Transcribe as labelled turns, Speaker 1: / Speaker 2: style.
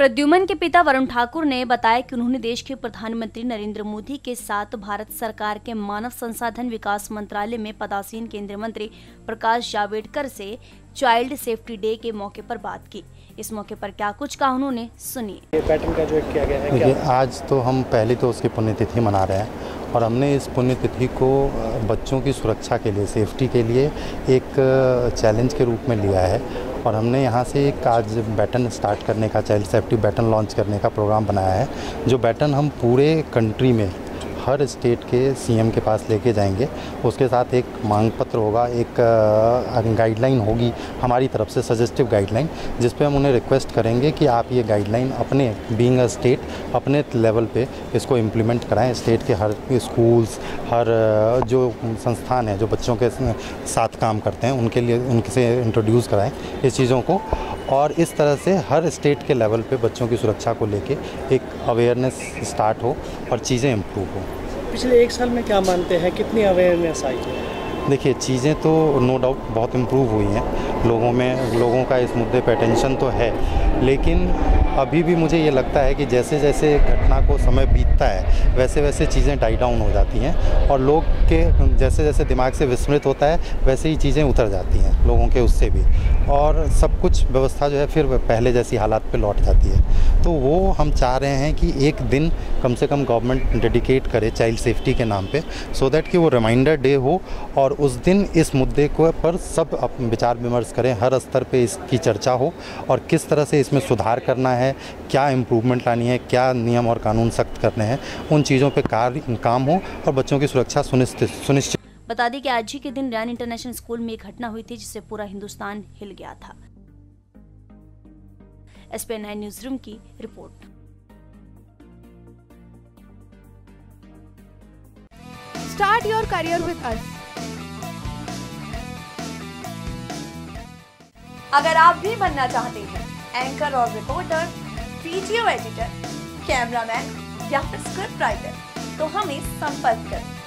Speaker 1: प्रद्युमन के पिता वरुण ठाकुर ने बताया कि उन्होंने देश के प्रधानमंत्री नरेंद्र मोदी के साथ भारत सरकार के मानव संसाधन विकास मंत्रालय में पदासीन केंद्रीय मंत्री प्रकाश जावड़ेकर से चाइल्ड सेफ्टी डे के मौके पर बात की। इस मौके पर क्या कुछ कहा उन्होंने सुनिए।
Speaker 2: पैटर्न का जो किया गया है
Speaker 3: देखिए आज तो हम पहले तो उसकी पुण्यतिथि मना रहे हैं और हमने इस पुण्यतिथि को बच्चों की सुरक्षा के लिए सेफ्टी के लिए एक चैलेंज के रूप में लिया है। और हमने यहाँ से एक आज बैटन स्टार्ट करने का चाइल्ड सेफ्टी बैटन लॉन्च करने का प्रोग्राम बनाया है, जो बैटन हम पूरे कंट्री में हर स्टेट के सीएम के पास लेके जाएँगे। उसके साथ एक मांग पत्र होगा, एक गाइडलाइन होगी, हमारी तरफ़ से सजेस्टिव गाइडलाइन जिस पे हम उन्हें रिक्वेस्ट करेंगे कि आप ये गाइडलाइन अपने बीइंग अ स्टेट अपने लेवल पे इसको इम्प्लीमेंट कराएँ। स्टेट के हर स्कूल्स हर जो संस्थान है, जो बच्चों के साथ काम करते हैं, उनके लिए उनसे इंट्रोड्यूस कराएँ इस चीज़ों को। और इस तरह से हर स्टेट के लेवल पे बच्चों की सुरक्षा को लेके एक अवेयरनेस स्टार्ट हो और चीज़ें इम्प्रूव हो।
Speaker 2: पिछले एक साल में क्या मानते हैं? कितनी अवेयरनेस आई है?
Speaker 3: देखिए, चीज़ें तो नो डाउट बहुत इम्प्रूव हुई हैं। लोगों में, लोगों का इस मुद्दे पर टेंशन तो है। लेकिन अभी भी मुझे ये लगता है कि जैसे जैसे घटना को समय बीतता है वैसे वैसे चीज़ें डाई डाउन हो जाती हैं। और लोग के जैसे जैसे दिमाग से विस्मृत होता है, वैसे ही चीज़ें उतर जाती हैं। लोगों के उससे भी। और सब कुछ व्यवस्था जो है फिर पहले जैसी हालात पे लौट जाती है। तो वो हम चाह रहे हैं कि एक दिन कम से कम गवर्नमेंट डेडिकेट करे चाइल्ड सेफ्टी के नाम पे सो दैट कि वो रिमाइंडर डे हो और उस दिन इस मुद्दे को पर सब विचार विमर्श करें, हर स्तर पे इसकी चर्चा हो और किस तरह से इसमें सुधार करना है, क्या इम्प्रूवमेंट लानी है, क्या नियम और कानून सख्त करने हैं, उन चीज़ों पर कार्य, काम हो और बच्चों की सुरक्षा सुनिश्चित सुनिश्चित
Speaker 1: बता दें कि आज ही के दिन रैन इंटरनेशनल स्कूल में एक घटना हुई थी जिससे पूरा हिंदुस्तान हिल गया था। एस पी न्यूज़ रूम की report.
Speaker 4: Start your career with us अगर आप भी बनना चाहते हैं एंकर और रिपोर्टर वीडियो एडिटर कैमरामैन या फिर स्क्रिप्ट राइटर तो हमें संपर्क करें।